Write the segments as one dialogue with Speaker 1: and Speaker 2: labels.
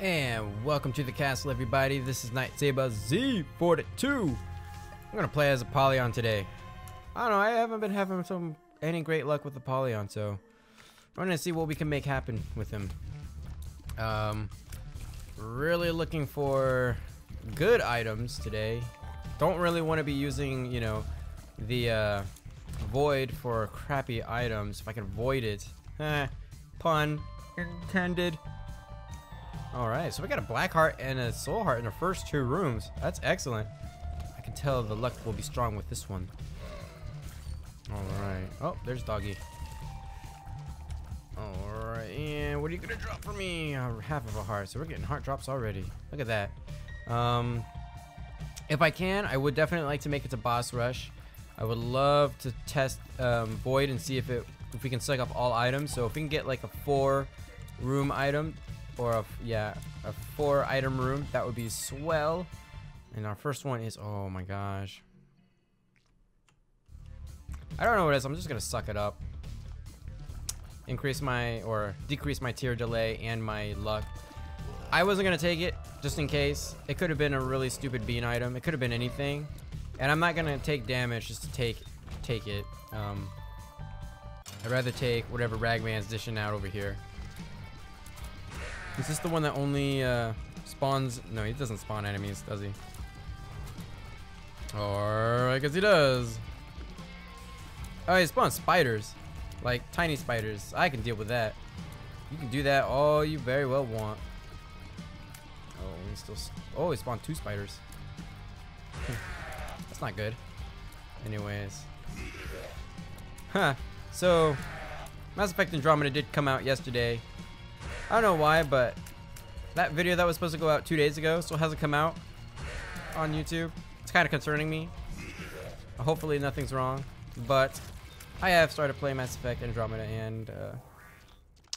Speaker 1: And welcome to the castle, everybody. This is KnightsaberZ42. I'm gonna play as Apollyon today. I don't know. I haven't been having some any great luck with Apollyon, so we're gonna see what we can make happen with him. Um, really looking for good items today. Don't really want to be using, you know, the uh, void for crappy items. If I can avoid it, eh, pun intended. Alright, so we got a black heart and a soul heart in the first two rooms. That's excellent. I can tell the luck will be strong with this one. Alright. Oh, there's doggy. Alright, and what are you gonna drop for me? Uh, half of a heart. So we're getting heart drops already. Look at that. Um, if I can, I would definitely like to make it to boss rush. I would love to test um, void and see if it if we can suck up all items. So if we can get like a four room item, or a, yeah, a four item room. That would be swell. And our first one is, oh my gosh. I don't know what it is. I'm just going to suck it up. Increase my, or decrease my tear delay and my luck. I wasn't going to take it, just in case. It could have been a really stupid bean item. It could have been anything. And I'm not going to take damage just to take take it. Um, I'd rather take whatever Ragman's dishing out over here. Is this the one that only uh, spawns? No, he doesn't spawn enemies, does he? Or I guess he does. Oh, he spawns spiders. Like tiny spiders. I can deal with that. You can do that all you very well want. Oh, he still. Oh, he spawned two spiders. That's not good. Anyways. Huh. So, Mass Effect Andromeda did come out yesterday. I don't know why, but that video that was supposed to go out two days ago still hasn't come out on YouTube. It's kind of concerning me. Hopefully nothing's wrong, but I have started playing Mass Effect Andromeda, and uh,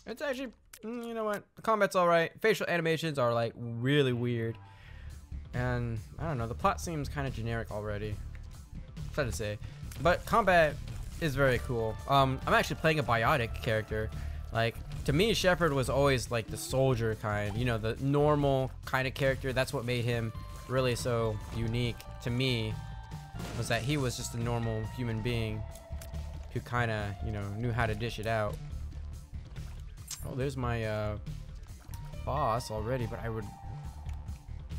Speaker 1: it's actually, mm, you know what, the combat's alright. Facial animations are like really weird, and I don't know, the plot seems kind of generic already. Sad to say, but combat is very cool. Um, I'm actually playing a biotic character. Like, to me, Shepard was always like the soldier kind, you know, the normal kind of character. That's what made him really so unique to me, was that he was just a normal human being who kind of, you know, knew how to dish it out. Oh, there's my uh, boss already, but I would,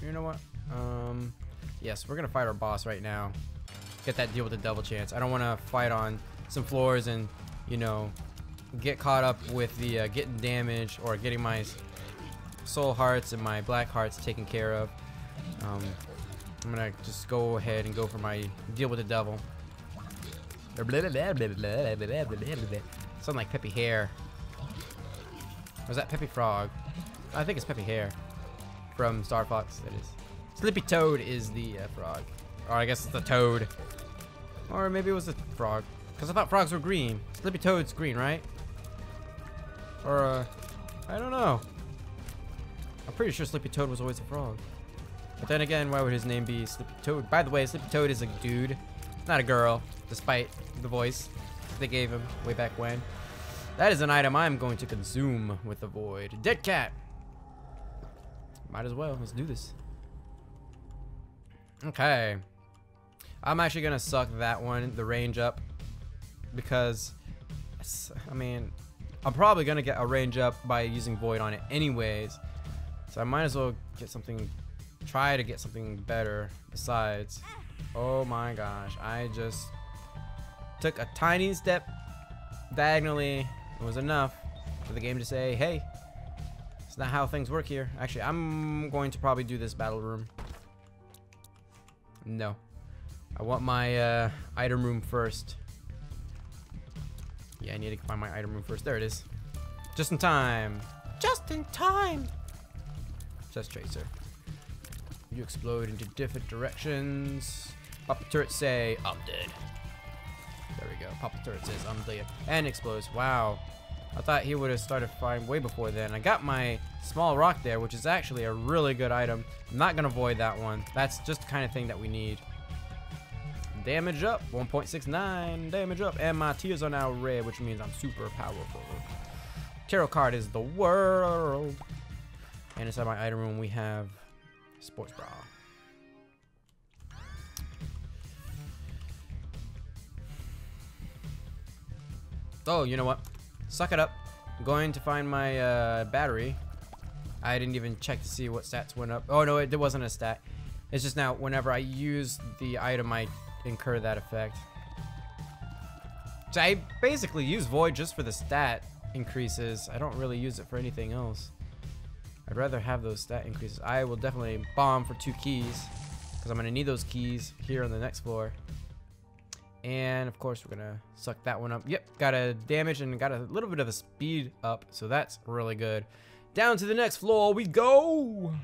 Speaker 1: you know what? Um, yes, we're gonna fight our boss right now. Get that deal with the double chance. I don't want to fight on some floors and, you know, get caught up with the uh, getting damage or getting my soul hearts and my black hearts taken care of. Um, I'm gonna just go ahead and go for my deal with the devil. Something like Peppy Hare. Is that Peppy Frog? I think it's Peppy Hare from Star Fox. That is. Slippy Toad is the uh, frog. Or I guess it's the toad. Or maybe it was the frog. Because I thought frogs were green. Slippy Toad's green, right? Or, uh, I don't know. I'm pretty sure Slippy Toad was always a frog. But then again, why would his name be Slippy Toad? By the way, Slippy Toad is a dude, not a girl, despite the voice they gave him way back when. That is an item I'm going to consume with the void. Dead cat! Might as well. Let's do this. Okay. I'm actually going to suck that one, the range up. Because, I mean, I'm probably going to get a range up by using Void on it anyways. So I might as well get something, try to get something better besides. Oh my gosh, I just took a tiny step diagonally. It was enough for the game to say, hey, it's not how things work here. Actually, I'm going to probably do this battle room. No. I want my uh, item room first. Yeah, I need to find my item room first. There it is. Just in time. Just in time. Says Tracer. You explode into different directions. Pop the turret say, I'm dead. There we go. Pop the turret says, I'm dead. And explodes. Wow. I thought he would have started firing way before then. I got my small rock there, which is actually a really good item. I'm not going to avoid that one. That's just the kind of thing that we need. Damage up, 1.69 damage up, and my tears are now red, which means I'm super powerful. Tarot card is the world. And inside my item room, we have sports bra. Oh, you know what? Suck it up. I'm going to find my uh, battery. I didn't even check to see what stats went up. Oh no, it, it wasn't a stat. It's just now whenever I use the item, I incur that effect. So I basically use Void just for the stat increases. I don't really use it for anything else. I'd rather have those stat increases. I will definitely bomb for two keys because I'm going to need those keys here on the next floor. And of course, we're going to suck that one up. Yep, got a damage and got a little bit of a speed up. So that's really good. Down to the next floor we go.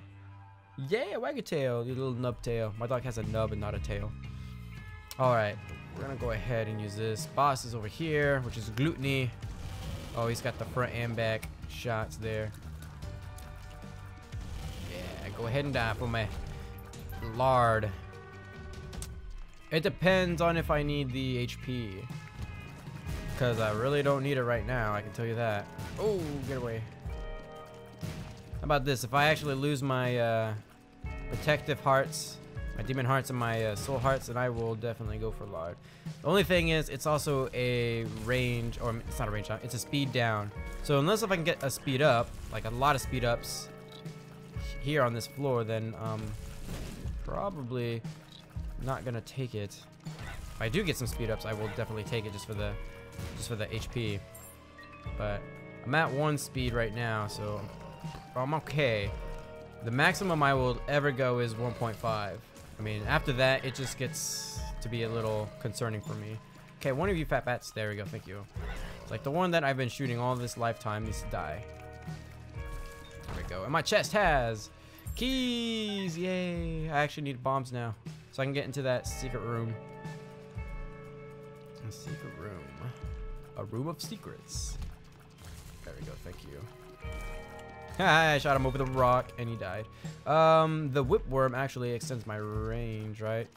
Speaker 1: Yeah, Wagatail, you little nub tail. My dog has a nub and not a tail. All right, we're gonna go ahead and use this. Boss is over here, which is Gluttony. Oh, he's got the front and back shots there. Yeah, go ahead and die for my lard. It depends on if I need the HP. Because I really don't need it right now, I can tell you that. Oh, get away. How about this? If I actually lose my uh, protective hearts, my demon hearts, and my uh, soul hearts, and I will definitely go for lard. The only thing is, it's also a range, or it's not a range down, it's a speed down. So unless if I can get a speed up, like a lot of speed ups here on this floor, then um, probably not gonna take it. If I do get some speed ups, I will definitely take it just for the just for the HP. But I'm at one speed right now, so I'm okay. The maximum I will ever go is 1.5. I mean, after that, it just gets to be a little concerning for me. Okay, one of you fat bats. There we go. Thank you. It's like the one that I've been shooting all this lifetime needs to die. There we go. And my chest has keys. Yay. I actually need bombs now. So I can get into that secret room. A secret room. A room of secrets. There we go. Thank. I shot him over the rock and he died. Um, the whipworm actually extends my range, right?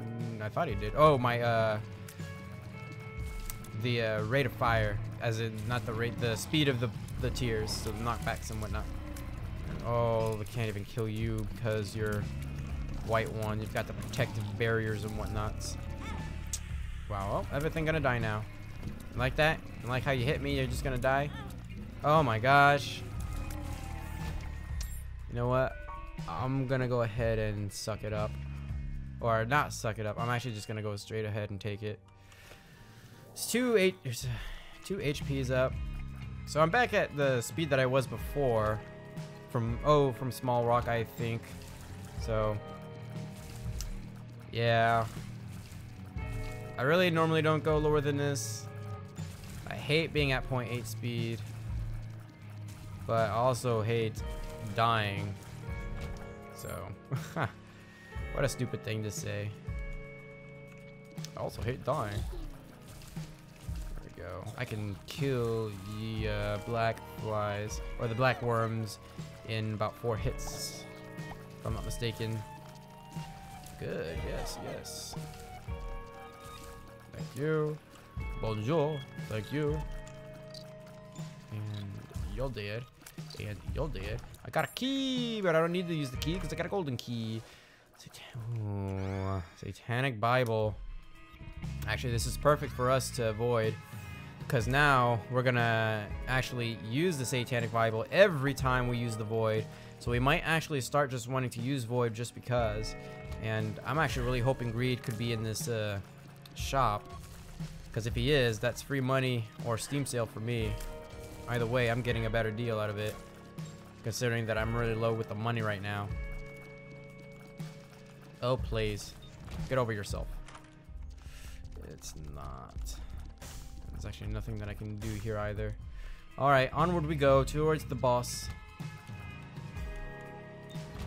Speaker 1: Mm, I thought he did. Oh, my, uh, the uh, rate of fire, as in not the rate, the speed of the, the tears, so the knockbacks and whatnot. Oh, they can't even kill you because you're white one. You've got the protective barriers and whatnots. Wow, well, everything gonna die now. Like that? like how you hit me, you're just gonna die? Oh my gosh. You know what? I'm gonna go ahead and suck it up. Or not suck it up. I'm actually just gonna go straight ahead and take it. It's two eight there's uh, two HPs up. So I'm back at the speed that I was before. From oh from small rock I think. So yeah. I really normally don't go lower than this. I hate being at 0.8 speed. But I also hate dying. So, what a stupid thing to say. I also hate dying. There we go. I can kill the uh, black flies, or the black worms, in about four hits, if I'm not mistaken. Good, yes, yes. Thank you. Bonjour. Thank you. And you're dead. And you're dead. I got a key, but I don't need to use the key because I got a golden key. Ooh, Satanic Bible. Actually, this is perfect for us to avoid because now we're gonna actually use the Satanic Bible every time we use the Void. So we might actually start just wanting to use Void just because. And I'm actually really hoping Greed could be in this uh, shop. Because if he is, that's free money or Steam sale for me. Either way, I'm getting a better deal out of it. Considering that I'm really low with the money right now. Oh, please. Get over yourself. It's not. There's actually nothing that I can do here either. Alright, onward we go towards the boss.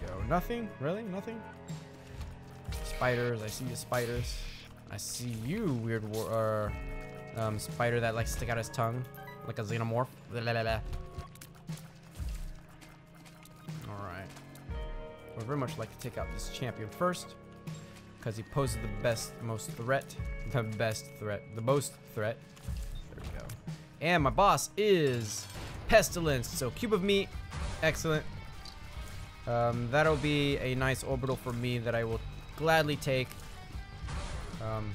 Speaker 1: Go. Nothing? Really? Nothing? Spiders. I see the spiders. I see you, weird war uh, um, spider that likes to stick out his tongue like a xenomorph. Alright. I would very much like to take out this champion first. Because he poses the best, most threat. The best threat. The most threat. There we go. And my boss is Pestilence. So cube of meat. Excellent. Um, that'll be a nice orbital for me that I will gladly take. Um,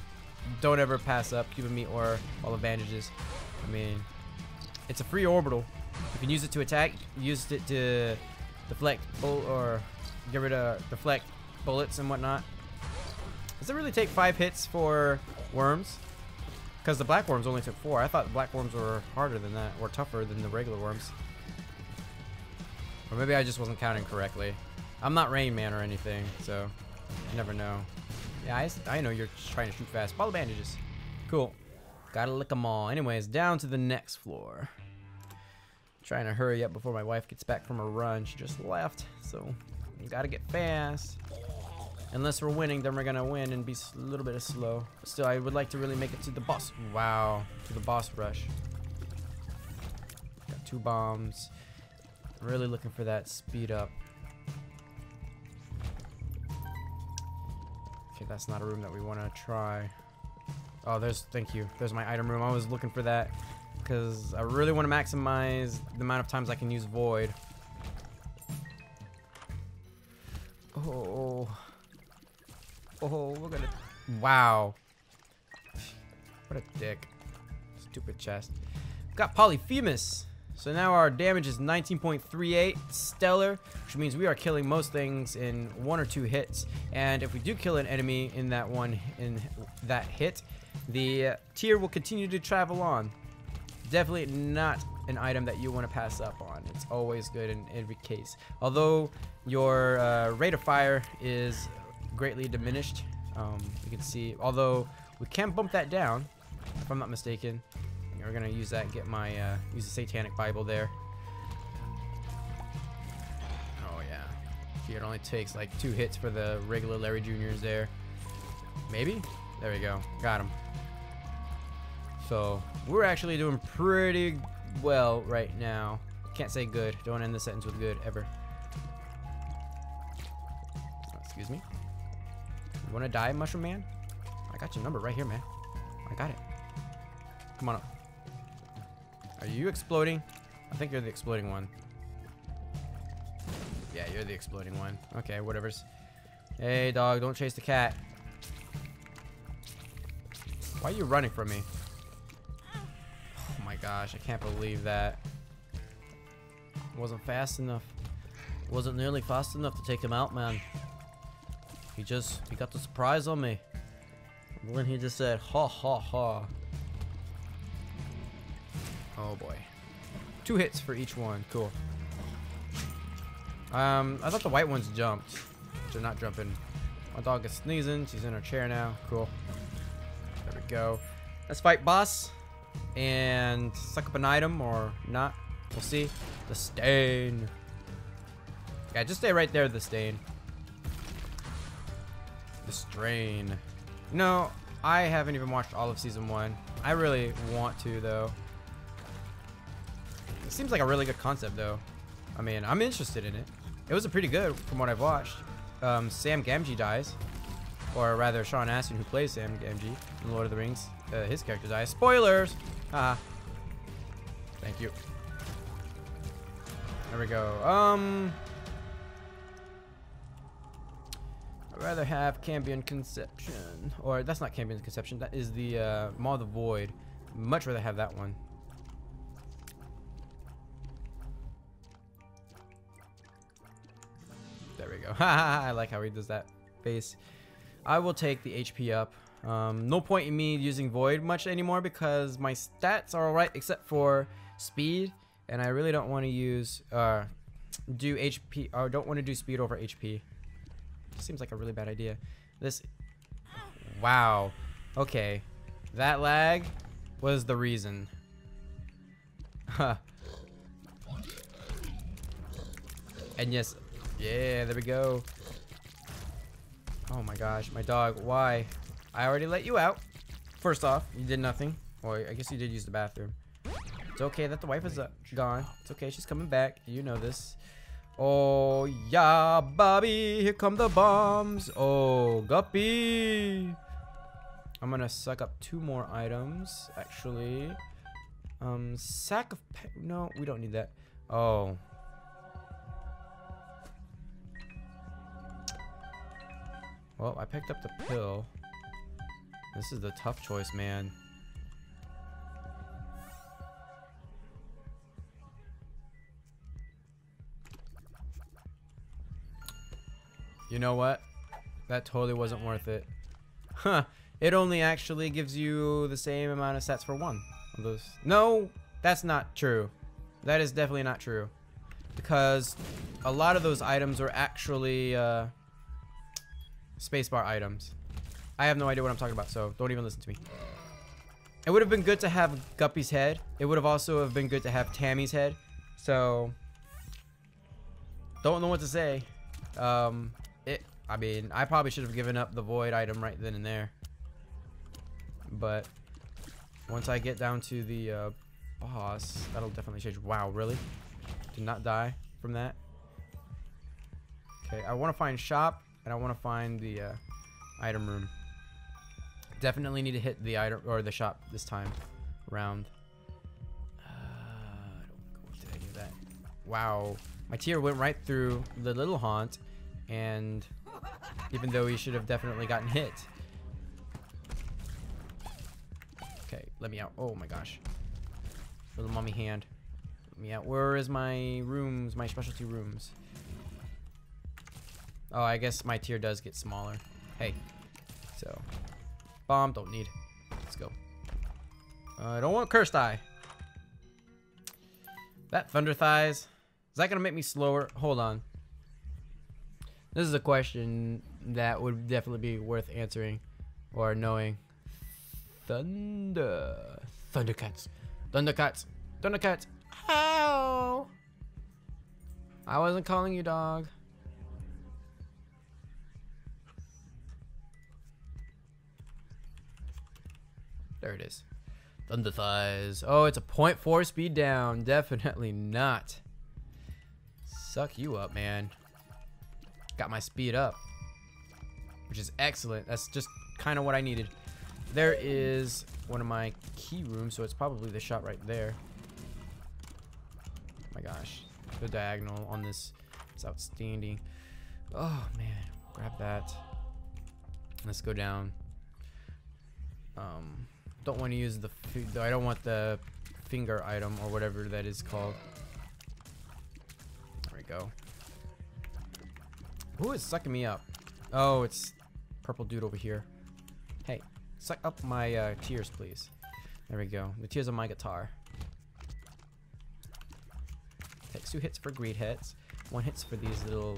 Speaker 1: don't ever pass up cube of meat or all the bandages. I mean, it's a free orbital. You can use it to attack. Use it to deflect or get rid of deflect bullets and whatnot. Does it really take five hits for worms? Because the black worms only took four. I thought the black worms were harder than that, or tougher than the regular worms. Or maybe I just wasn't counting correctly. I'm not Rain Man or anything, so you never know. Yeah, I, I know you're trying to shoot fast. Ball bandages. Cool. Gotta lick them all. Anyways, down to the next floor. Trying to hurry up before my wife gets back from her run. She just left, so gotta get fast. Unless we're winning, then we're gonna win and be a little bit slow. But still, I would like to really make it to the boss. Wow, to the boss rush. Got two bombs. Really looking for that speed up. Okay, that's not a room that we want to try. Oh, there's, thank you. There's my item room. I was looking for that because I really want to maximize the amount of times I can use Void. Oh. Oh, we're gonna... Wow. What a dick. Stupid chest. Got Polyphemus. So now our damage is 19.38 stellar, which means we are killing most things in one or two hits. And if we do kill an enemy in that one in that hit, the tear will continue to travel on. Definitely not an item that you want to pass up on. It's always good in every case. Although your uh, rate of fire is greatly diminished, um, you can see. Although we can bump that down, if I'm not mistaken. We're gonna use that. Get my uh, use the Satanic Bible there. Oh yeah. See, it only takes like two hits for the regular Larry Juniors there. Maybe. There we go. Got him. So we're actually doing pretty well right now. Can't say good. Don't end the sentence with good ever. Excuse me. You wanna die, Mushroom Man? I got your number right here, man. I got it. Come on up. Are you exploding? I think you're the exploding one. Yeah, you're the exploding one. Okay, whatever's. Hey, dog, don't chase the cat. Why are you running from me? Oh my gosh, I can't believe that. Wasn't fast enough. Wasn't nearly fast enough to take him out, man. He just, he got the surprise on me. Then he just said, ha ha ha. Oh boy. Two hits for each one. Cool. Um, I thought the white ones jumped. They're not jumping. My dog is sneezing. She's in her chair now. Cool. Go. Let's fight boss. And suck up an item or not. We'll see. The stain. Yeah, just stay right there, the stain. The strain. No, I haven't even watched all of season one. I really want to, though. It seems like a really good concept, though. I mean, I'm interested in it. It was a pretty good from what I've watched. Um, Sam Gamgee dies. Or rather, Sean Astin, who plays Sam Gamgee in Lord of the Rings. Uh, his character dies. Spoilers! Haha. Thank you. There we go. Um... I'd rather have Cambion Conception. Or, that's not Cambion Conception. That is the uh, Maw of the Void. Much rather have that one. There we go. Ha ha ha. I like how he does that face. I will take the HP up. Um, no point in me using Void much anymore because my stats are alright except for speed. And I really don't want to use, uh, do HP, or don't want to do speed over HP. Seems like a really bad idea. This, wow. Okay. That lag was the reason. Huh. and yes, yeah, there we go. Oh my gosh, my dog, why? I already let you out. First off, you did nothing. Well, I guess you did use the bathroom. It's okay that the wife is uh, gone. It's okay, she's coming back. You know this. Oh, yeah, Bobby, here come the bombs. Oh, Guppy. I'm gonna suck up two more items, actually. Um, sack of no, we don't need that. Oh. Well, I picked up the pill. This is the tough choice, man. You know what? That totally wasn't worth it. Huh. It only actually gives you the same amount of sets for one of those. No, that's not true. That is definitely not true. Because a lot of those items are actually uh, spacebar items. I have no idea what I'm talking about, so don't even listen to me. It would have been good to have Guppy's head. It would have also have been good to have Tammy's head. So, don't know what to say. Um, it. I mean, I probably should have given up the void item right then and there. But once I get down to the uh, boss, that'll definitely change. Wow, really? Did not die from that. Okay, I want to find shop and I want to find the uh, item room. Definitely need to hit the item or the shop this time round. Uh, I don't go into any of that. Wow, my tear went right through the little haunt, and even though he should have definitely gotten hit. Okay, let me out. Oh my gosh. Little mommy hand. Let me out. Where is my rooms, my specialty rooms? Oh, I guess my tear does get smaller. Hey. So. Bomb, don't need. Let's go. Uh, I don't want cursed eye. That thunder thighs. Is that gonna make me slower? Hold on. This is a question that would definitely be worth answering or knowing. Thunder. Thundercats. Thundercats. Thundercats. How? I wasn't calling you dog. There it is. Thunder thighs. Oh, it's a 0.4 speed down. Definitely not. Suck you up, man. Got my speed up. Which is excellent. That's just kind of what I needed. There is one of my key rooms, so it's probably the shot right there. Oh my gosh. The diagonal on this is outstanding. Oh, man. Grab that. Let's go down. Um, don't want to use the... I don't want the finger item or whatever that is called. There we go. Who is sucking me up? Oh, it's purple dude over here. Hey, suck up my uh, tears, please. There we go. The tears on my guitar. Takes two hits for greed hits. One hits for these little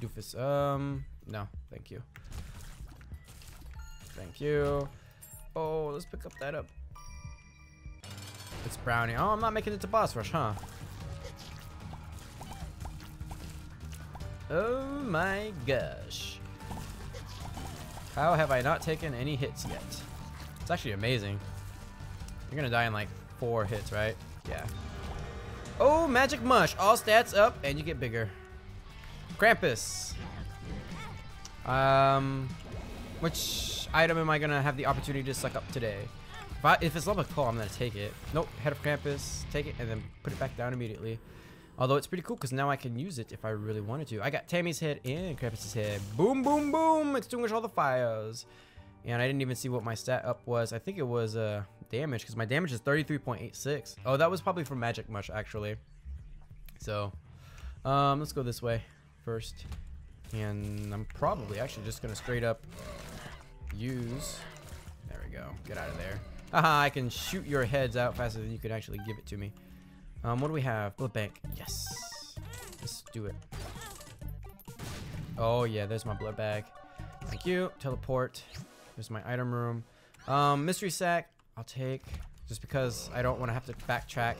Speaker 1: doofus. Um, no, thank you. Thank you. Oh, let's pick up that up. It's brownie. Oh, I'm not making it to boss rush, huh? Oh my gosh. How have I not taken any hits yet? It's actually amazing. You're gonna die in like four hits, right? Yeah. Oh, magic mush. All stats up and you get bigger. Krampus. Um, which item am I gonna have the opportunity to suck up today? If, I, if it's level claw, I'm gonna take it. Nope, head of Krampus, take it and then put it back down immediately. Although it's pretty cool because now I can use it if I really wanted to. I got Tammy's head and Krampus's head. Boom, boom, boom. Extinguish all the fires. And I didn't even see what my stat up was. I think it was uh, damage because my damage is 33.86. Oh, that was probably from Magic Mush actually. So, um, let's go this way first. And I'm probably actually just going to straight up use. There we go. Get out of there. Haha, I can shoot your heads out faster than you could actually give it to me. Um, what do we have? Blood bank. Yes. Let's do it. Oh, yeah, there's my blood bag. Thank you. Teleport. There's my item room. Um, mystery sack. I'll take. Just because I don't want to have to backtrack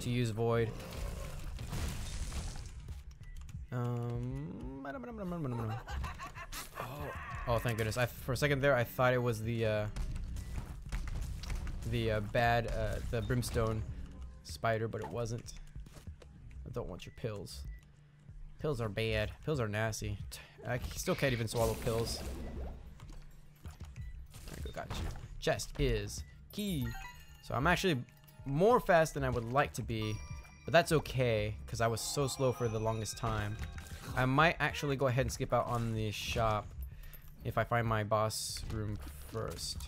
Speaker 1: to use void. Um. Oh, oh thank goodness. I, for a second there, I thought it was the uh, the uh, bad, uh, the brimstone spider, but it wasn't. I don't want your pills. Pills are bad. Pills are nasty. I still can't even swallow pills. There we go, got you. Chest is key. So I'm actually more fast than I would like to be, but that's okay, because I was so slow for the longest time. I might actually go ahead and skip out on the shop if I find my boss room first.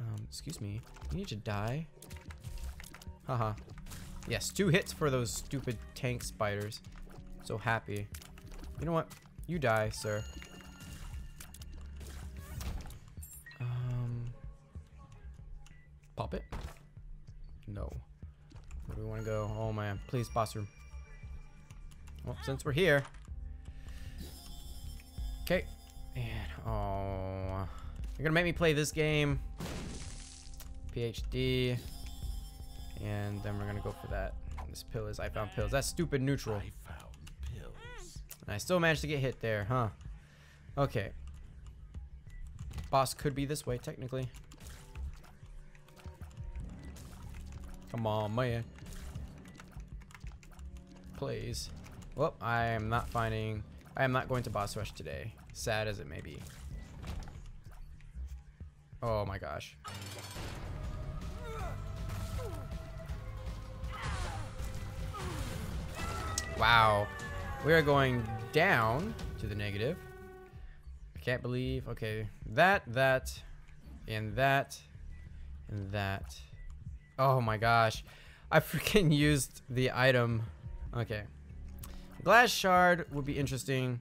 Speaker 1: Um, excuse me. You need to die? Haha. yes, two hits for those stupid tank spiders. So happy. You know what? You die, sir. Um, pop it? No. Where do we want to go? Oh man, please, boss room. Well, since we're here. Okay. And, oh. You're gonna make me play this game. PhD. And then we're gonna go for that. This pill is I found pills. That's stupid neutral. I found pills. And I still managed to get hit there, huh? Okay. Boss could be this way, technically. Come on, man. Please. Well, I am not finding... I am not going to boss rush today. Sad as it may be. Oh my gosh. Wow. We are going down to the negative. I can't believe. Okay. That, that, and that, and that. Oh my gosh. I freaking used the item. Okay. Glass shard would be interesting.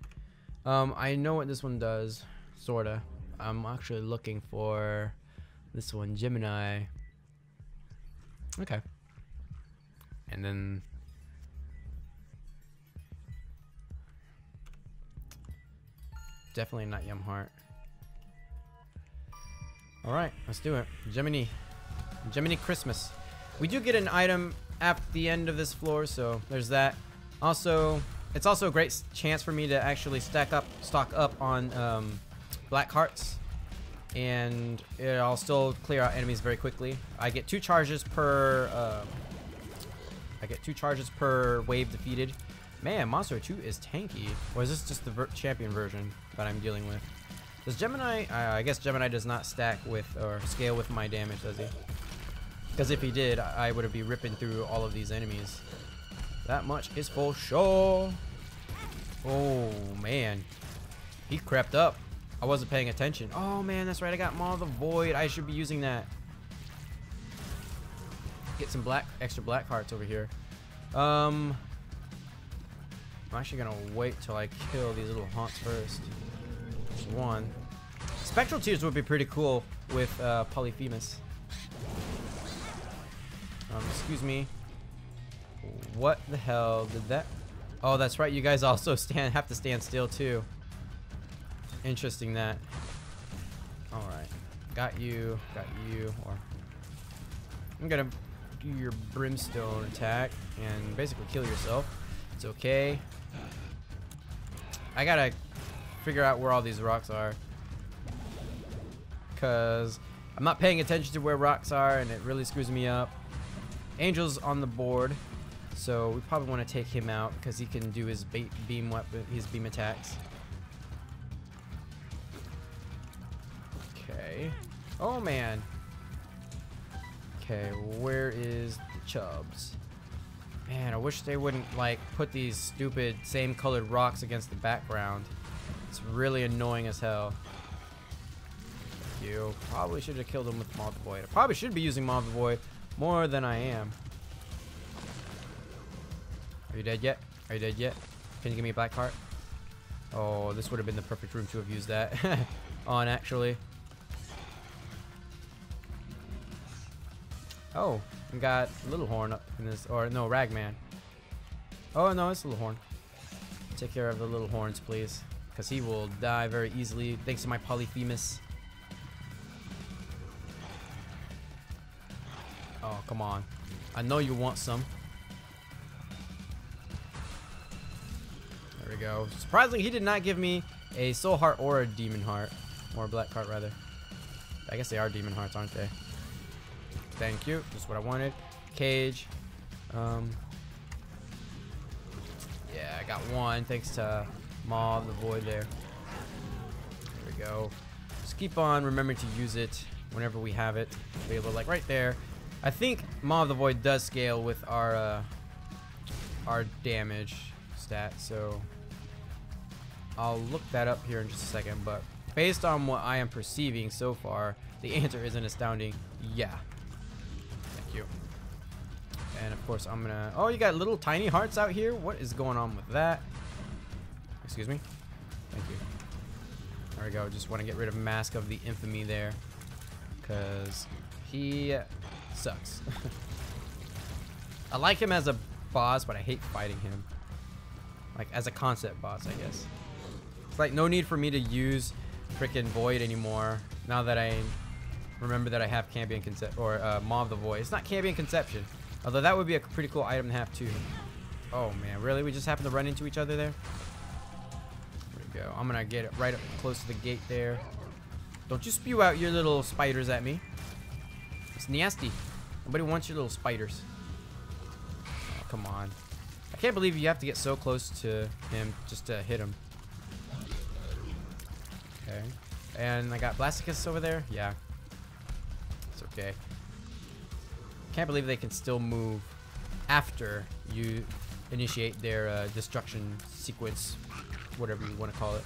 Speaker 1: Um, I know what this one does. Sorta. I'm actually looking for this one, Gemini. Okay. And then Definitely not Yum Heart. Alright, let's do it. Gemini. Gemini Christmas. We do get an item at the end of this floor, so there's that. Also, it's also a great chance for me to actually stack up, stock up on um, black hearts. And I'll still clear out enemies very quickly. I get two charges per... Uh, I get two charges per wave defeated. Man, Monstro 2 is tanky. Or is this just the ver champion version that I'm dealing with? Does Gemini... Uh, I guess Gemini does not stack with or scale with my damage, does he? Because if he did, I would be ripping through all of these enemies. That much is for sure. Oh, man. He crept up. I wasn't paying attention. Oh, man, that's right. I got Maw of the Void. I should be using that. Get some black, extra black hearts over here. Um, I'm actually gonna wait till I kill these little haunts first. One. Spectral Tears would be pretty cool with uh, Polyphemus. Um, excuse me. What the hell did that? Oh, that's right. You guys also stand have to stand still too. Interesting that. All right, got you, got you. Or I'm gonna do your brimstone attack and basically kill yourself. It's okay. I gotta figure out where all these rocks are. Because I'm not paying attention to where rocks are and it really screws me up. Angel's on the board. So we probably want to take him out because he can do his beam weapon, his beam attacks. Okay. Oh man. Okay, where is the chubs? Man, I wish they wouldn't like put these stupid same colored rocks against the background. It's really annoying as hell. You probably should have killed him with the Void. I probably should be using the Void more than I am. You dead yet? Are you dead yet? Can you give me a black heart? Oh, this would have been the perfect room to have used that on, actually. Oh, we got Little Horn up in this, or no, Ragman. Oh no, it's Little Horn. Take care of the Little Horns, please, because he will die very easily thanks to my Polyphemus. Oh, come on. I know you want some. Go. Surprisingly, he did not give me a soul heart or a demon heart. Or a black heart, rather. I guess they are demon hearts, aren't they? Thank you. Just what I wanted. Cage. Um, yeah, I got one thanks to Maw of the Void there. There we go. Just keep on remembering to use it whenever we have it available. Like right there. I think Maw of the Void does scale with our uh, our damage stat, so I'll look that up here in just a second. But based on what I am perceiving so far, the answer is an astounding yeah. Thank you. And of course, I'm gonna. Oh, you got little tiny hearts out here. What is going on with that? Excuse me. Thank you. There we go. Just want to get rid of Mask of the Infamy there, because he sucks. I like him as a boss, but I hate fighting him. Like as a concept boss, I guess. It's like no need for me to use freaking Void anymore now that I remember that I have Cambion Concept or uh, Maw of the Void. It's not Cambion Conception, although that would be a pretty cool item to have too. Oh man, really? We just happen to run into each other there? There we go. I'm gonna get it right up close to the gate there. Don't you spew out your little spiders at me. It's nasty. Nobody wants your little spiders. Oh, come on. I can't believe you have to get so close to him just to hit him. Okay. And I got Blasticus over there. Yeah. It's okay. Can't believe they can still move after you initiate their uh, destruction sequence, whatever you want to call it.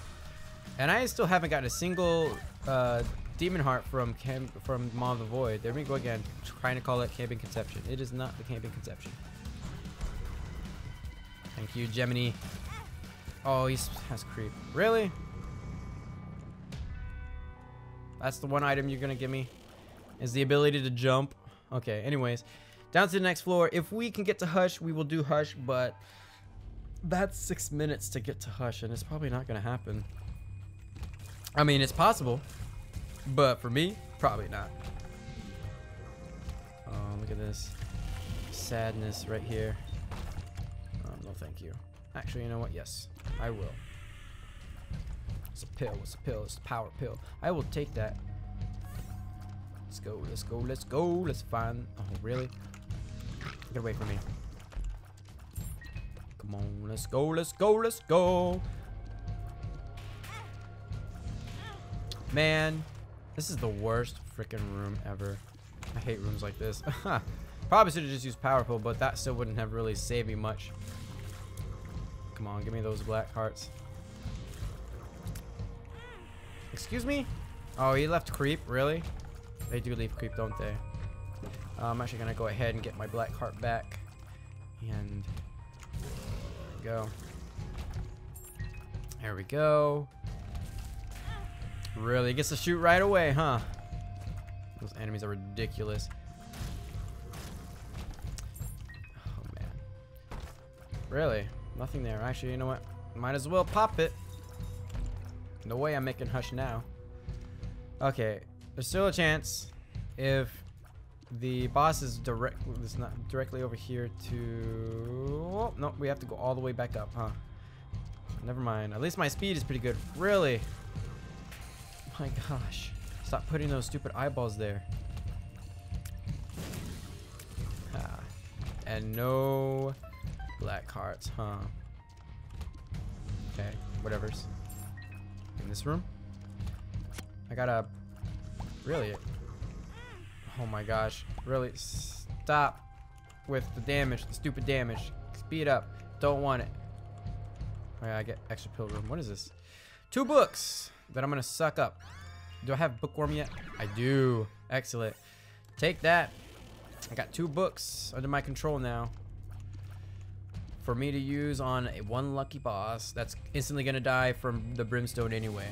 Speaker 1: And I still haven't gotten a single uh, Demon Heart from Cam from Maw of the Void. There we go again, trying to call it Camping Conception. It is not the Camping Conception. Thank you, Gemini. Oh, he has creep. Really? That's the one item you're gonna give me? Is the ability to jump. Okay, anyways. Down to the next floor. If we can get to Hush, we will do Hush, but that's six minutes to get to Hush, and it's probably not gonna happen. I mean, it's possible, but for me, probably not. Oh, look at this sadness right here. Oh, no, thank you. Actually, you know what? Yes, I will. It's a pill. It's a pill. It's a power pill. I will take that. Let's go. Let's go. Let's go. Let's find. Oh, really? Get away from me. Come on. Let's go. Let's go. Let's go. Man, this is the worst freaking room ever. I hate rooms like this. Probably should have just used power pill, but that still wouldn't have really saved me much. Come on, give me those black hearts. Excuse me? Oh, he left creep, really? They do leave creep, don't they? Uh, I'm actually gonna go ahead and get my black heart back. And there we go. There we go. Really gets to shoot right away, huh? Those enemies are ridiculous. Oh man. Really? Nothing there. Actually, you know what? Might as well pop it. No way I'm making hush now. Okay, there's still a chance if the boss is direct is not directly over here to oh, no we have to go all the way back up huh? Never mind. At least my speed is pretty good. Really? My gosh. Stop putting those stupid eyeballs there. Ah. and no black hearts huh? Okay whatever's in this room I gotta really Oh my gosh. Really? Stop with the damage, the stupid damage. Speed up. Don't want it. Oh yeah, I get extra pill room. What is this? Two books that I'm gonna suck up. Do I have bookworm yet? I do. Excellent. Take that. I got two books under my control now. For me to use on a one lucky boss that's instantly gonna die from the brimstone anyway.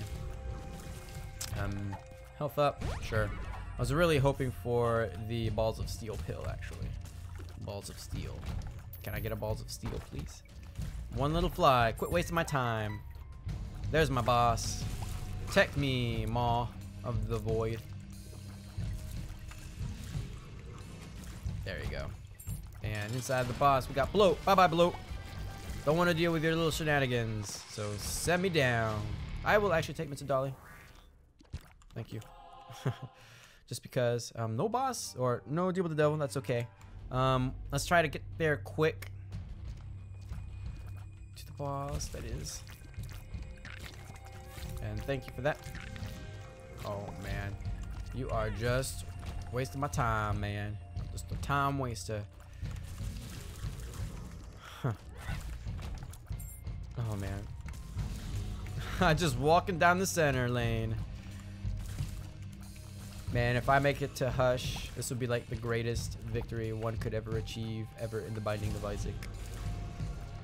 Speaker 1: Um, health up, sure. I was really hoping for the Balls of Steel pill, actually. Balls of Steel. Can I get a Balls of Steel, please? One little fly. Quit wasting my time. There's my boss. Protect me, Maw of the Void. There you go. And inside the boss, we got Bloat. Bye-bye, Bloat. Don't want to deal with your little shenanigans, so send me down. I will actually take Mr. Dolly. Thank you. just because um, no boss or no deal with the devil. That's okay. Um, let's try to get there quick to the boss. That is. And thank you for that. Oh man, you are just wasting my time, man. Just a time waster. Oh man. I just walking down the center lane. Man, if I make it to Hush, this would be like the greatest victory one could ever achieve ever in the Binding of Isaac.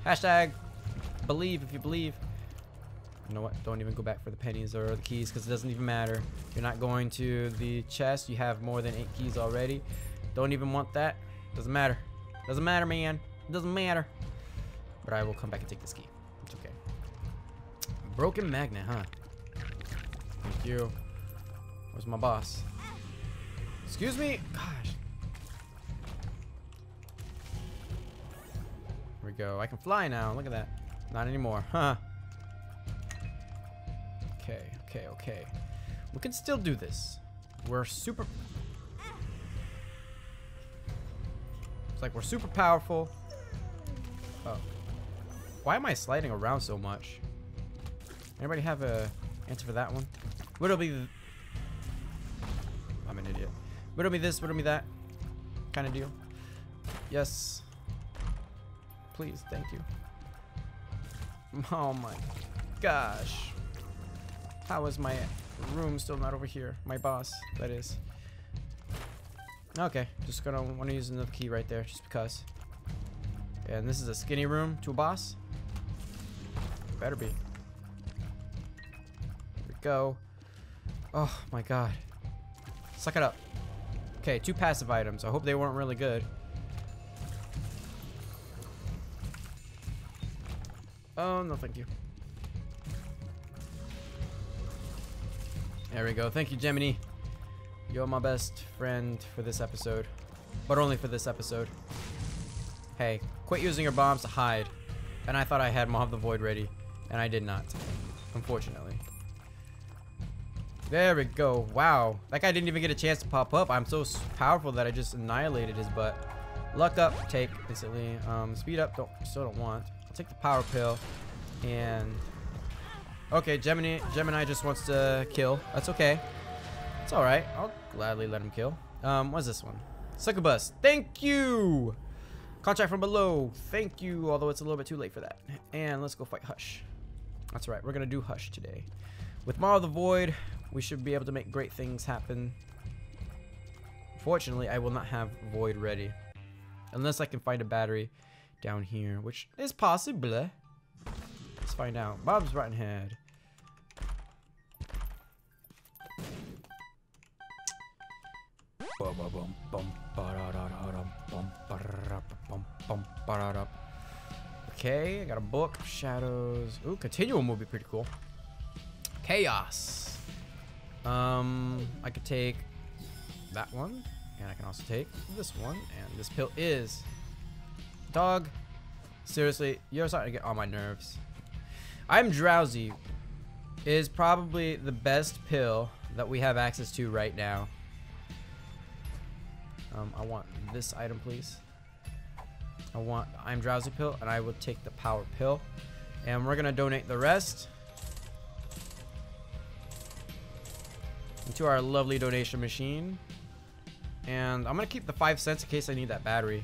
Speaker 1: Hashtag believe if you believe. You know what? Don't even go back for the pennies or the keys because it doesn't even matter. You're not going to the chest. You have more than eight keys already. Don't even want that. Doesn't matter. Doesn't matter, man. Doesn't matter. But I will come back and take this key. Broken magnet, huh? Thank you. Where's my boss? Excuse me? Gosh. Here we go. I can fly now. Look at that. Not anymore. Huh. Okay, okay, okay. We can still do this. We're super... It's like we're super powerful. Oh. Why am I sliding around so much? Anybody have a answer for that one? What'll be the... I'm an idiot. What'll be this? What'll be that? Kind of deal. Yes. Please, thank you. Oh my gosh. How is my room still not over here? My boss, that is. Okay, just gonna want to use another key right there, just because. And this is a skinny room to a boss. Better be. Go. Oh my god. Suck it up. Okay, two passive items. I hope they weren't really good. Oh, no thank you. There we go. Thank you, Gemini. You're my best friend for this episode. But only for this episode. Hey, quit using your bombs to hide. And I thought I had of the Void ready. And I did not. Unfortunately. There we go. Wow. That guy didn't even get a chance to pop up. I'm so powerful that I just annihilated his butt. Luck up. Take instantly. Um, speed up. Don't. Still don't want. I'll take the power pill. And Okay, Gemini Gemini just wants to kill. That's okay. It's alright. I'll gladly let him kill. Um, what's this one? Succubus. Thank you! Contract from below. Thank you, although it's a little bit too late for that. And let's go fight Hush. That's right, we're gonna do Hush today. With Maw of the Void, we should be able to make great things happen. Fortunately, I will not have Void ready. Unless I can find a battery down here, which is possible. Let's find out. Bob's Rotten Head. Okay, I got a book. Shadows. Ooh, Continuum will be pretty cool. Chaos. Um, I could take that one. And I can also take this one. And this pill is... Dog. Seriously, you're starting to get on my nerves. I'm drowsy is probably the best pill that we have access to right now. Um, I want this item, please. I want I'm drowsy pill, and I will take the power pill. And we're gonna donate the rest into our lovely donation machine. And I'm gonna keep the five cents in case I need that battery.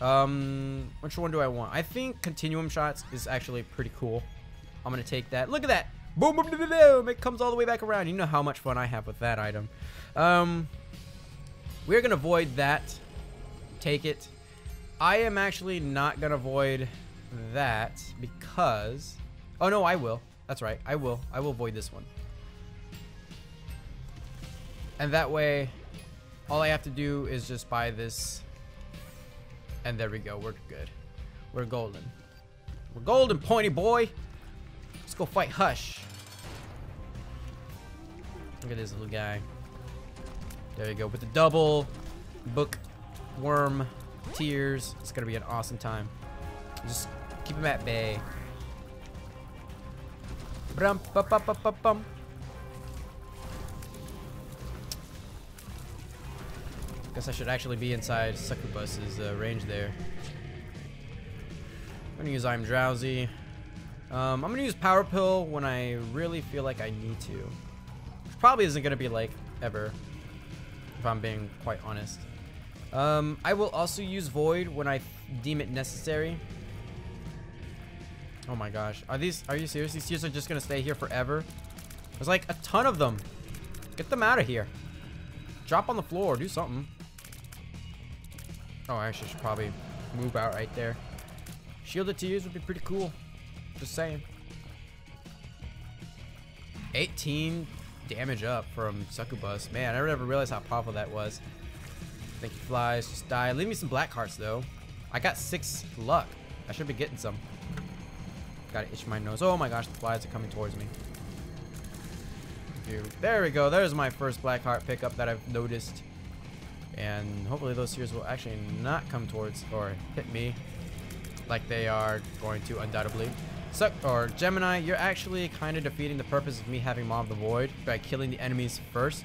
Speaker 1: Um, which one do I want? I think continuum shots is actually pretty cool. I'm gonna take that. Look at that. Boom, boom, boom, boom. It comes all the way back around. You know how much fun I have with that item. Um, we're gonna void that. Take it. I am actually not gonna void that because... Oh, no, I will. That's right. I will. I will void this one. And that way, all I have to do is just buy this. And there we go. We're good. We're golden. We're golden, pointy boy. Let's go fight Hush. Look at this little guy. There you go. With the double book worm tears. It's going to be an awesome time. Just keep him at bay. Brum, bum, bum, bum, bum, bum. Guess I should actually be inside Succubus's uh, range there. I'm gonna use I'm Drowsy. Um, I'm gonna use Power Pill when I really feel like I need to. Which probably isn't gonna be like ever, if I'm being quite honest. Um, I will also use Void when I deem it necessary. Oh my gosh. Are these, are you serious? These tears are just gonna stay here forever? There's like a ton of them. Get them out of here. Drop on the floor, do something. Oh, I actually should probably move out right there. Shielded to use would be pretty cool. Just saying. 18 damage up from Succubus. Man, I never realized how powerful that was. Thank you, flies. Just die. Leave me some black hearts, though. I got six luck. I should be getting some. Gotta itch my nose. Oh my gosh, the flies are coming towards me. There we go. There's my first black heart pickup that I've noticed. And hopefully those tears will actually not come towards or hit me like they are going to undoubtedly. So, or Gemini, you're actually kind of defeating the purpose of me having Maw of the Void by killing the enemies first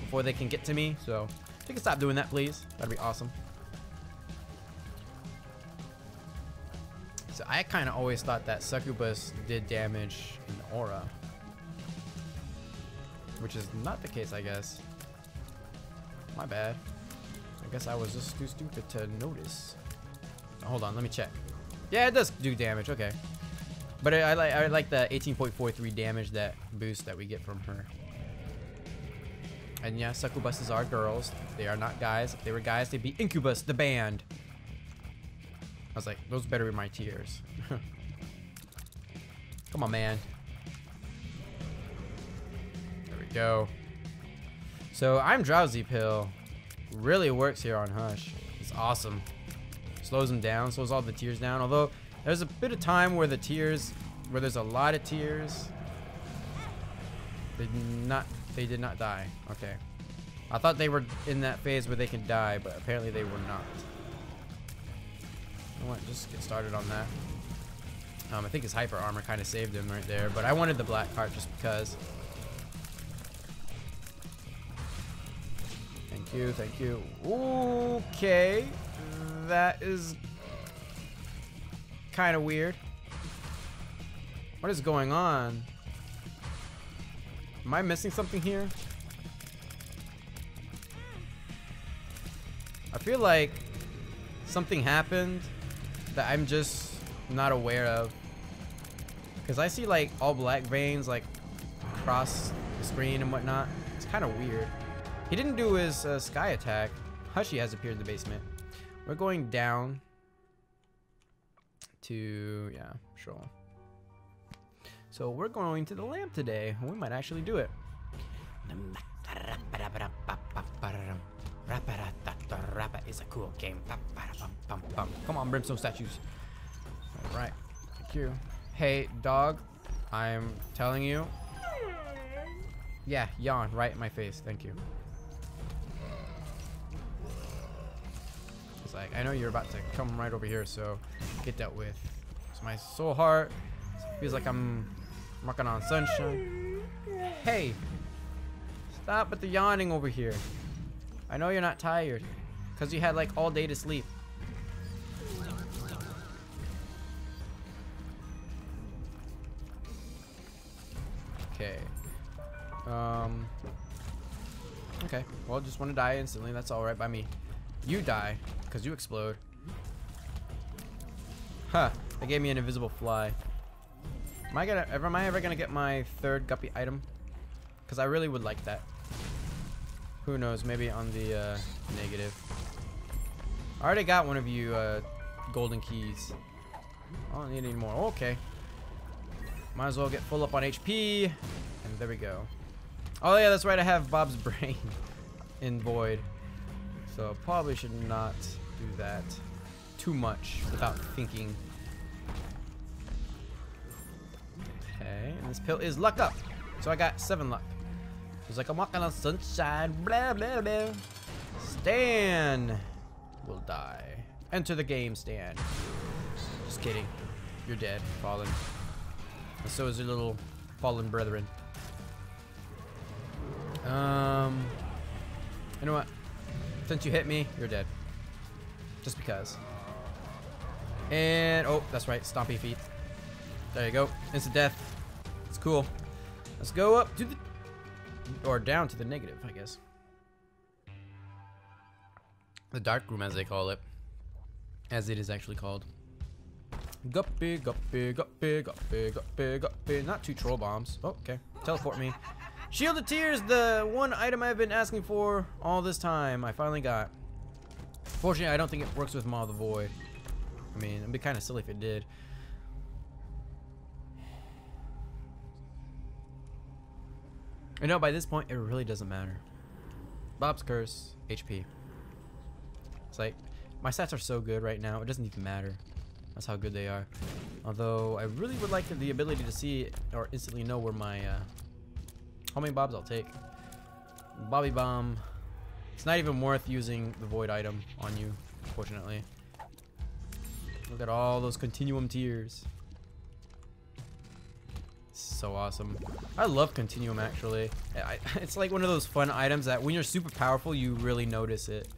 Speaker 1: before they can get to me. So, you can stop doing that, please. That'd be awesome. So, I kind of always thought that Succubus did damage in Aura. Which is not the case, I guess. My bad. I guess I was just too stupid to notice. hold on, let me check. Yeah, it does do damage. Okay. But I, I like I like the 18.43 damage that boost that we get from her. And yeah, succubuses are girls. They are not guys. If they were guys, they'd be Incubus, the band. I was like, those better be my tears. Come on, man. There we go. So I'm Drowsy Pill. Really works here on Hush. It's awesome. Slows him down, slows all the tears down. Although there's a bit of time where the tears, where there's a lot of tears. They did not, they did not die. Okay. I thought they were in that phase where they can die, but apparently they were not. Know what? Just get started on that. Um, I think his hyper armor kind of saved him right there, but I wanted the black heart just because. Thank you, thank you. Okay, that is kind of weird. What is going on? Am I missing something here? I feel like something happened that I'm just not aware of. Because I see like all black veins like across the screen and whatnot. It's kind of weird. He didn't do his uh, sky attack. Hushy has appeared in the basement. We're going down to, yeah, sure. So we're going to the lamp today. We might actually do it. it. is a cool game. Come on, brimstone statues. All right, thank you. Hey, dog, I'm telling you. Yeah, yawn right in my face. Thank you. Like, I know you're about to come right over here, so get dealt with. It's my soul heart. Feels like I'm rocking on sunshine. Hey! Stop with the yawning over here. I know you're not tired. Because you had like all day to sleep. Okay. Um. Okay. Well, just want to die instantly. That's alright by me. You die because you explode. Huh. They gave me an invisible fly. Am I gonna ever am I ever gonna get my third guppy item? Because I really would like that. Who knows, maybe on the uh, negative. I already got one of you uh, golden keys. I don't need any more. Okay. Might as well get full up on HP. And there we go. Oh yeah, that's right, I have Bob's brain in Void. So probably should not do that too much without thinking. Okay, and this pill is luck up. So I got seven luck. It's like I'm walking on sunshine. Blah blah blah. Stan will die. Enter the game, Stan. Just kidding. You're dead, fallen. And so is your little fallen brethren. Um, you know what? Since you hit me, you're dead. Just because. And, oh, that's right, stompy feet. There you go. Instant death. It's cool. Let's go up to the, or down to the negative, I guess. The dark room, as they call it. As it is actually called. Guppy, guppy, guppy, guppy, guppy, guppy. Not two troll bombs. Oh, okay. Teleport me. Shield of Tears, the one item I've been asking for all this time. I finally got. Fortunately, I don't think it works with Maw the Void. I mean, it'd be kind of silly if it did. You know, by this point, it really doesn't matter. Bob's Curse, HP. It's like, my stats are so good right now, it doesn't even matter. That's how good they are. Although, I really would like the ability to see or instantly know where my, uh, how many bobs I'll take. Bobby Bomb. It's not even worth using the Void item on you, unfortunately. Look at all those Continuum Tears. So awesome. I love Continuum, actually. I, it's like one of those fun items that when you're super powerful, you really notice it.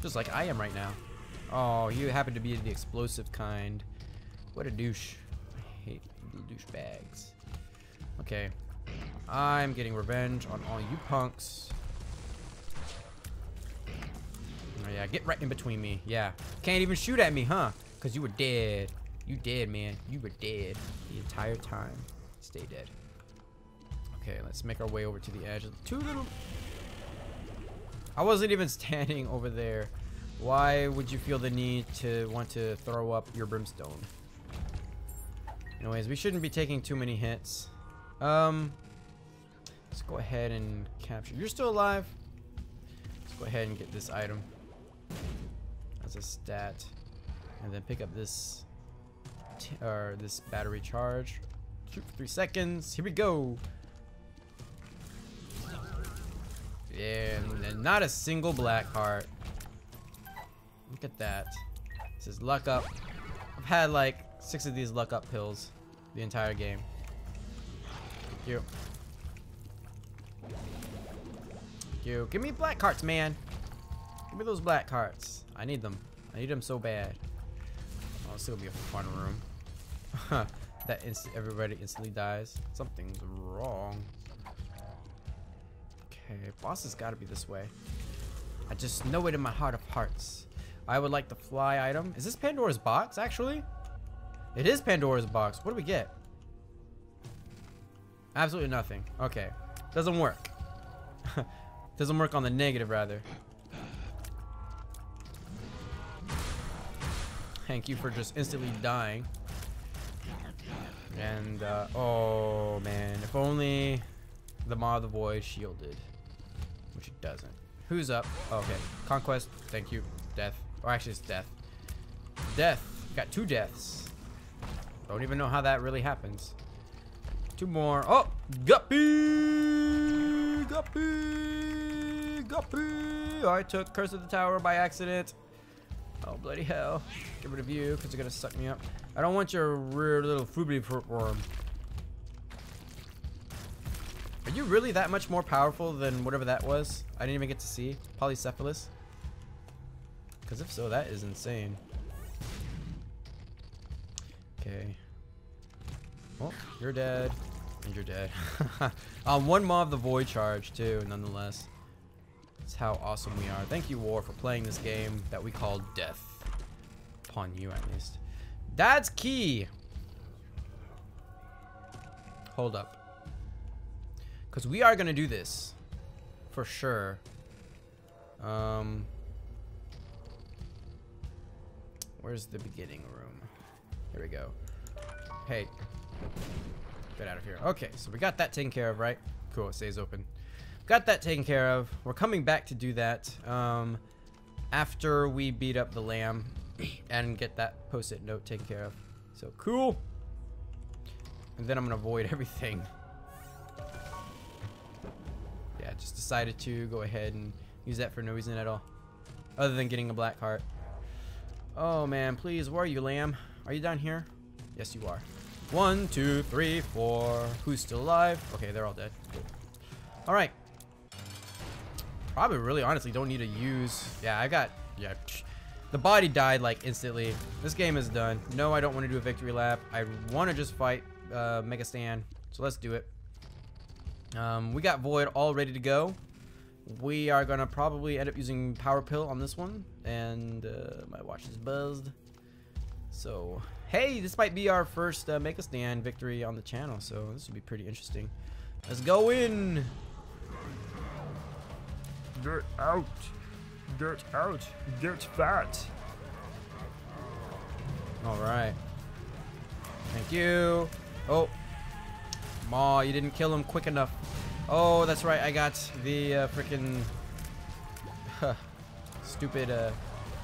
Speaker 1: Just like I am right now. Oh, you happen to be the explosive kind. What a douche. I hate douchebags. Okay. I'm getting revenge on all you punks. Oh yeah, get right in between me. Yeah. Can't even shoot at me, huh? Because you were dead. You dead, man. You were dead the entire time. Stay dead. Okay, let's make our way over to the edge. Two little... I wasn't even standing over there. Why would you feel the need to want to throw up your brimstone? Anyways, we shouldn't be taking too many hits. Um, let's go ahead and capture. You're still alive. Let's go ahead and get this item as a stat, and then pick up this or this battery charge. Shoot for three seconds. Here we go. Yeah, not a single black heart. Look at that. This is luck up. I've had like six of these luck up pills the entire game. Thank you. Thank you. Give me black hearts, man. Give me those black hearts. I need them. I need them so bad. Oh, this will be a fun room. that inst everybody instantly dies. Something's wrong. Okay, boss has got to be this way. I just know it in my heart of hearts. I would like the fly item. Is this Pandora's box, actually? It is Pandora's box. What do we get? Absolutely nothing. Okay. Doesn't work. Doesn't work on the negative, rather. Thank you for just instantly dying. And, uh, oh, man. If only the the Void shielded. Which it doesn't. Who's up? Oh, okay. Conquest. Thank you. Death. Or actually, it's death. Death. Got two deaths. Don't even know how that really happens. Two more. Oh! Guppy! Guppy! Guppy! I took Curse of the Tower by accident. Oh, bloody hell. Get rid of you, because you're going to suck me up. I don't want your weird little fruity worm. Are you really that much more powerful than whatever that was? I didn't even get to see. Polycephalus? Because if so, that is insane. Okay. Well, you're dead. And you're dead. um, one Maw the Void charge, too, nonetheless. That's how awesome we are. Thank you, War, for playing this game that we call Death. Upon you, at least. That's key! Hold up. Because we are going to do this. For sure. Um... Where's the beginning room? Here we go. Hey. Get out of here. Okay, so we got that taken care of, right? Cool, it stays open. Got that taken care of. We're coming back to do that um, after we beat up the lamb and get that post-it note taken care of. So cool. And then I'm gonna avoid everything. Yeah, just decided to go ahead and use that for no reason at all. Other than getting a black heart. Oh man, please, where are you, lamb? Are you down here? Yes, you are. One, two, three, four. Who's still alive? Okay, they're all dead. Cool. Alright. Probably really honestly don't need to use... Yeah, I got... Yeah, the body died like instantly. This game is done. No, I don't want to do a victory lap. I want to just fight uh, Mega Stan. So let's do it. Um, we got Void all ready to go. we are gonna probably end up using Power Pill on this one, and uh, my watch is buzzed. So, hey, this might be our first uh, Make a Stand victory on the channel, so this would be pretty interesting. Let's go in!
Speaker 2: Get out. Get out. Get fat.
Speaker 1: Alright. Thank you. Oh. Maw, you didn't kill him quick enough. Oh, that's right. I got the uh, freaking stupid. Uh,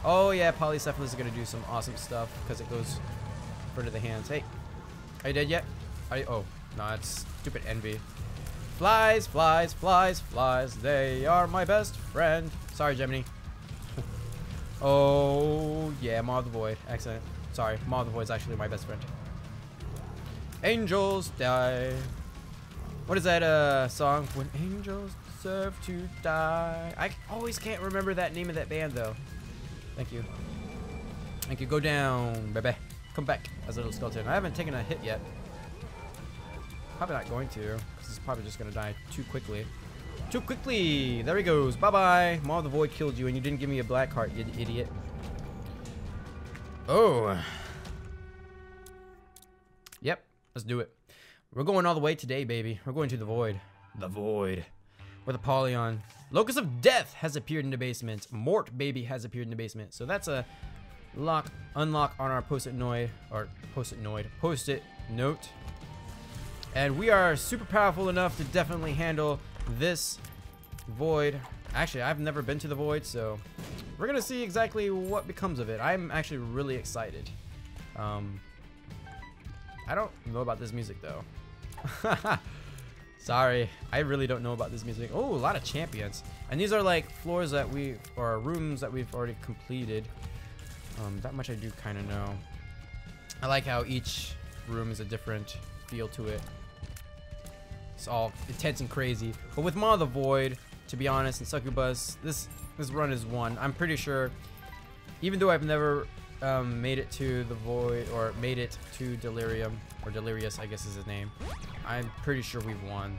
Speaker 1: oh yeah, polycephalus is gonna do some awesome stuff because it goes further the hands. Hey, are you dead yet? Are you? Oh, no, it's stupid envy. Flies, flies, flies, flies. They are my best friend. Sorry, Gemini. oh yeah, Maw the Void. Excellent. Sorry, Maw the Void is actually my best friend. Angels die. What is that uh song? When angels deserve to die. I always can't remember that name of that band though. Thank you. Thank you. Go down, baby. Come back as a little skeleton. I haven't taken a hit yet. Probably not going to, because it's probably just gonna die too quickly. Too quickly! There he goes. Bye-bye. Maw of the Void killed you and you didn't give me a black heart, you idiot. Oh. Yep. Let's do it. We're going all the way today, baby. We're going to the void. The void. With Apollyon. Locust of Death has appeared in the basement. Mort Baby has appeared in the basement. So that's a lock, unlock on our post-it noid, or post-it noid, post-it note. And we are super powerful enough to definitely handle this void. Actually, I've never been to the void, so we're gonna see exactly what becomes of it. I'm actually really excited. Um, I don't know about this music though. Sorry, I really don't know about this music. Oh, a lot of champions. And these are like floors that we, or rooms that we've already completed. Um, that much I do kind of know. I like how each room is a different feel to it. It's all intense and crazy. But with Maw the Void, to be honest, and Succubus, this this run is one. I'm pretty sure, even though I've never um, made it to the Void, or made it to Delirium, or Delirious, I guess is his name. I'm pretty sure we've won.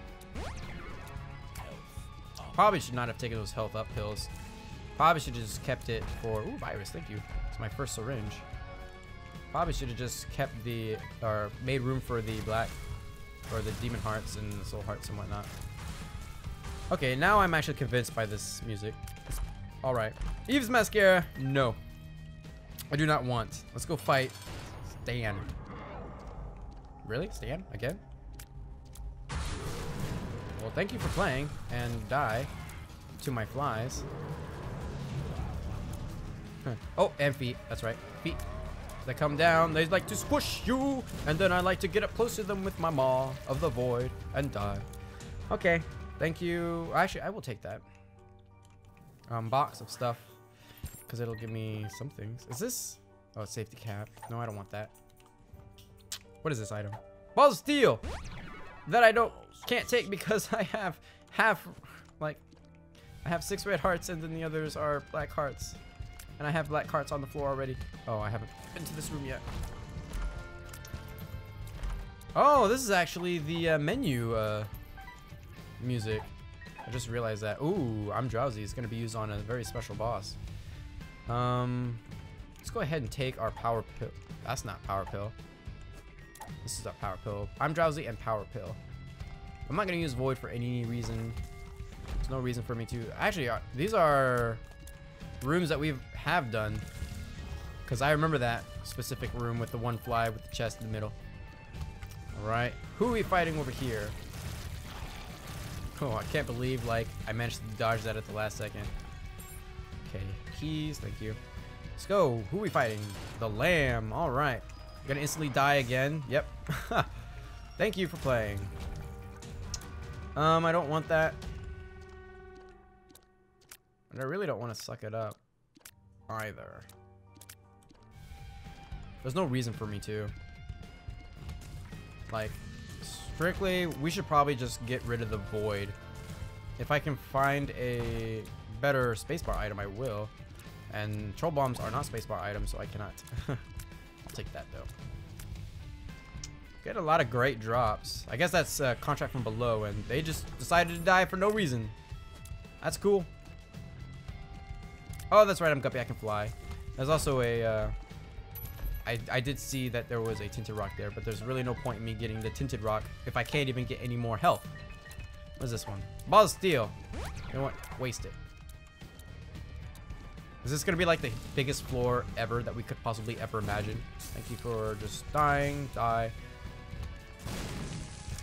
Speaker 1: Probably should not have taken those health up pills. Probably should have just kept it for... Ooh, virus, thank you. It's my first syringe. Probably should have just kept the... Or made room for the black... Or the demon hearts and the soul hearts and whatnot. Okay, now I'm actually convinced by this music. Alright. Eve's Mascara, no. I do not want. Let's go fight Stan. Really? Stan? Again? Well, thank you for playing and die to my flies. Huh. Oh, and feet. That's right. Feet. They come down, they like to squish you, and then I like to get up close to them with my maw of the void and die. Okay, thank you. Actually, I will take that. Um, box of stuff, because it'll give me some things. Is this? Oh, safety cap. No, I don't want that. What is this item? Balls of steel! That I don't, can't take because I have half, like, I have six red hearts and then the others are black hearts. And I have black hearts on the floor already. Oh, I haven't been to this room yet. Oh, this is actually the uh, menu uh, music. I just realized that. Ooh, I'm drowsy. It's going to be used on a very special boss. Um, let's go ahead and take our power pill. That's not power pill. This is a power pill. I'm drowsy and power pill. I'm not going to use void for any reason. There's no reason for me to. Actually, uh, these are rooms that we have done. Because I remember that specific room with the one fly with the chest in the middle. Alright. Who are we fighting over here? Oh, I can't believe, like, I managed to dodge that at the last second. Okay, keys, thank you. Let's go. Who are we fighting? The lamb. Alright. Gonna instantly die again. Yep. thank you for playing. Um, I don't want that. And I really don't want to suck it up either. There's no reason for me to. Like, strictly, we should probably just get rid of the void. If I can find a better spacebar item, I will. And troll bombs are not spacebar items, so I cannot. I'll take that though. Get a lot of great drops. I guess that's a contract from below, and they just decided to die for no reason. That's cool. Oh, that's right. I'm Guppy. I can fly. There's also a. Uh, I, I did see that there was a tinted rock there, but there's really no point in me getting the tinted rock if I can't even get any more health. What's this one? Ball of steel. You know what? Waste it. Is this gonna be like the biggest floor ever that we could possibly ever imagine? Thank you for just dying. Die.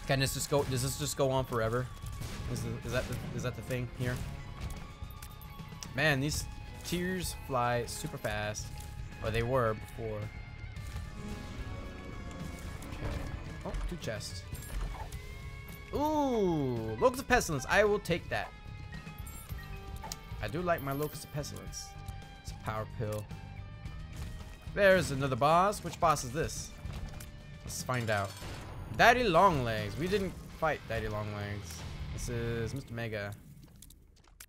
Speaker 1: Can this just go? Does this just go on forever? Is, the, is that the, is that the thing here? Man, these tears fly super fast. Or they were before. Okay. Oh, two chests. Ooh, Locust of Pestilence. I will take that. I do like my Locust of Pestilence. It's a power pill. There's another boss. Which boss is this? Let's find out. Daddy Longlegs. We didn't fight Daddy Longlegs. This is Mr. Mega.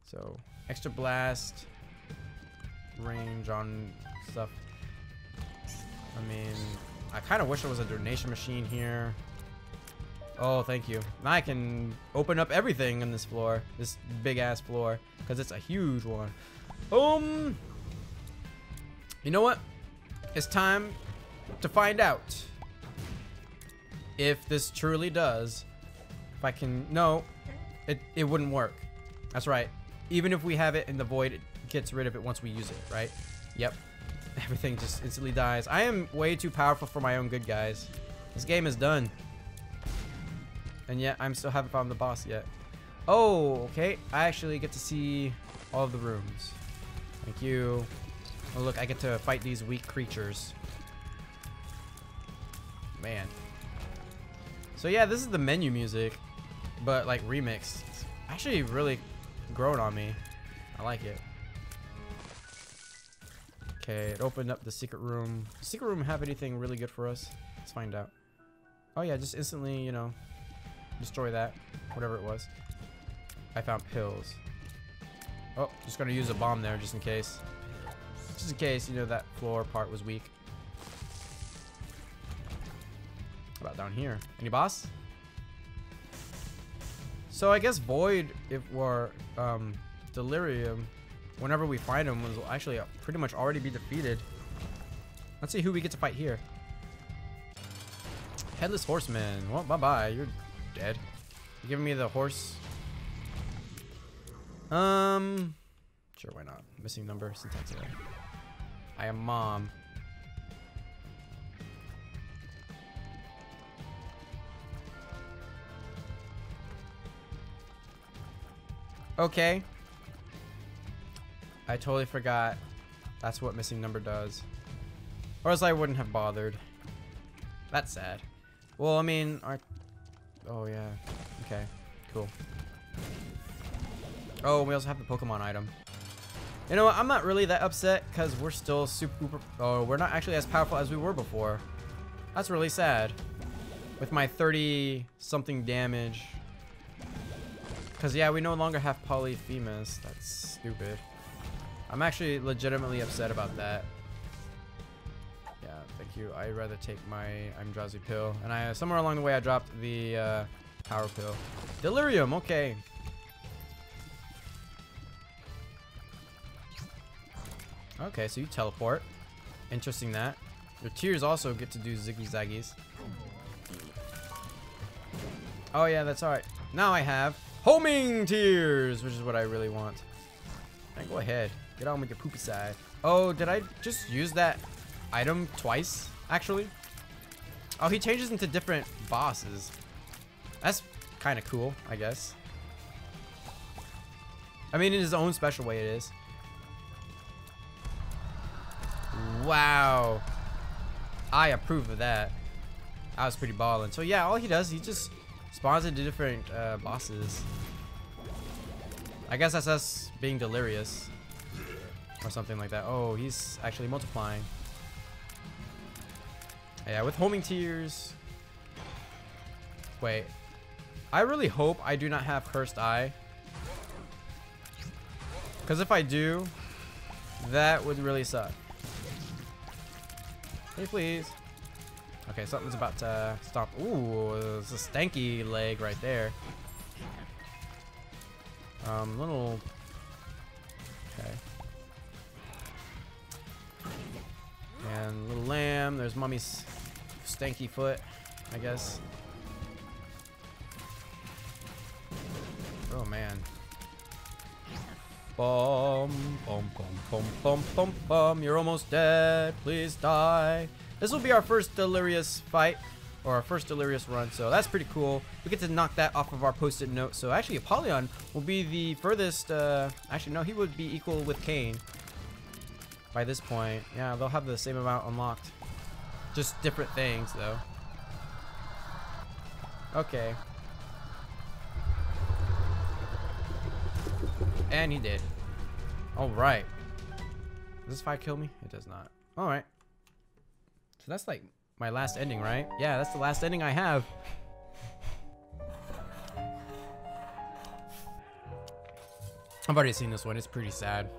Speaker 1: So, extra blast. Range on stuff. I mean, I kind of wish there was a donation machine here. Oh, thank you. Now I can open up everything in this floor. This big ass floor. Because it's a huge one. Um. You know what? It's time to find out. If this truly does. If I can. No. It, it wouldn't work. That's right. Even if we have it in the void, it gets rid of it once we use it, right? Yep. Everything just instantly dies. I am way too powerful for my own good, guys. This game is done. And yet, I'm still haven't found the boss yet. Oh, okay. I actually get to see all of the rooms. Thank you. Oh, look, I get to fight these weak creatures. Man. So yeah, this is the menu music, but like remixed. It's actually really grown on me. I like it. Okay, it opened up the secret room. Does secret room have anything really good for us? Let's find out. Oh yeah, just instantly, you know, destroy that. Whatever it was. I found pills. Oh, just gonna use a bomb there just in case. Just in case, you know, that floor part was weak. How about down here? Any boss? So I guess Void, if we're um, Delirium, whenever we find him, will actually pretty much already be defeated. Let's see who we get to fight here. Headless Horseman. Well, bye-bye. You're dead. You giving me the horse? Um, sure, why not? Missing number, syntax error. I am mom. Okay. I totally forgot. That's what missing number does. Or else I wouldn't have bothered. That's sad. Well, I mean, our... Oh, yeah. Okay. Cool. Oh, we also have the Pokemon item. You know what? I'm not really that upset because we're still super... Oh, we're not actually as powerful as we were before. That's really sad. With my 30-something damage. Because, yeah, we no longer have Polyphemus. That's stupid. I'm actually legitimately upset about that. Yeah, thank you. I'd rather take my I'm drowsy pill. And I somewhere along the way I dropped the uh, power pill. Delirium, okay. Okay, so you teleport. Interesting that. Your tears also get to do ziggy zaggies. Oh yeah, that's alright. Now I have homing tears, which is what I really want. Right, go ahead. Get on with your poopy side. Oh, did I just use that item twice, actually? Oh, he changes into different bosses. That's kind of cool, I guess. I mean, in his own special way it is. Wow. I approve of that. I was pretty balling. So yeah, all he does, he just spawns into different uh, bosses. I guess that's us being delirious. Or something like that. Oh, he's actually multiplying. Yeah, with homing tears. Wait. I really hope I do not have cursed eye. Because if I do, that would really suck. Hey, please. Okay, something's about to stop. Ooh, it's a stanky leg right there. Um, little Okay. And little lamb. There's mommy's stanky foot, I guess. Oh man. Bum, bum, bum, bum, bum, bum, bum. You're almost dead. Please die. This will be our first delirious fight, or our first delirious run, so that's pretty cool. We get to knock that off of our post-it note. So actually, Apollyon will be the furthest. Uh, actually, no, he would be equal with Cain by this point. Yeah, they'll have the same amount unlocked. Just different things, though. Okay. And he did. Alright. Does this fight kill me? It does not. Alright. So that's like my last ending, right? Yeah, that's the last ending I have. I've already seen this one. It's pretty sad.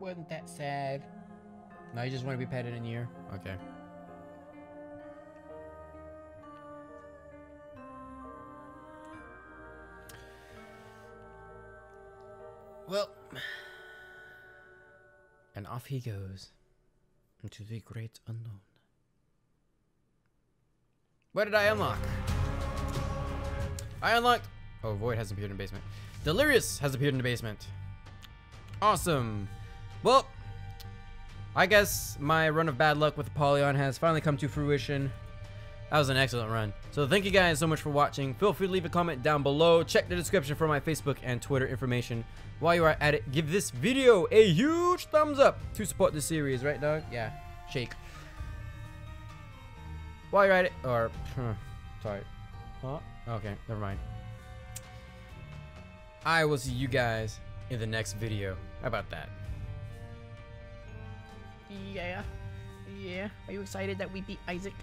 Speaker 1: Wasn't that sad? No, you just want to be petted in ear? Okay. Well, and off he goes into the great unknown. What did I unlock? I unlocked. Oh, Void has appeared in the basement. Delirious has appeared in the basement. Awesome. Well, I guess my run of bad luck with Apollyon has finally come to fruition. That was an excellent run. So thank you guys so much for watching. Feel free to leave a comment down below. Check the description for my Facebook and Twitter information. While you are at it, give this video a huge thumbs up to support the series, right dog? Yeah, shake. While you're at it, or, huh, sorry. Huh? Okay, never mind. I will see you guys in the next video. How about that?
Speaker 3: Yeah. Yeah. Are you excited that we beat Isaac?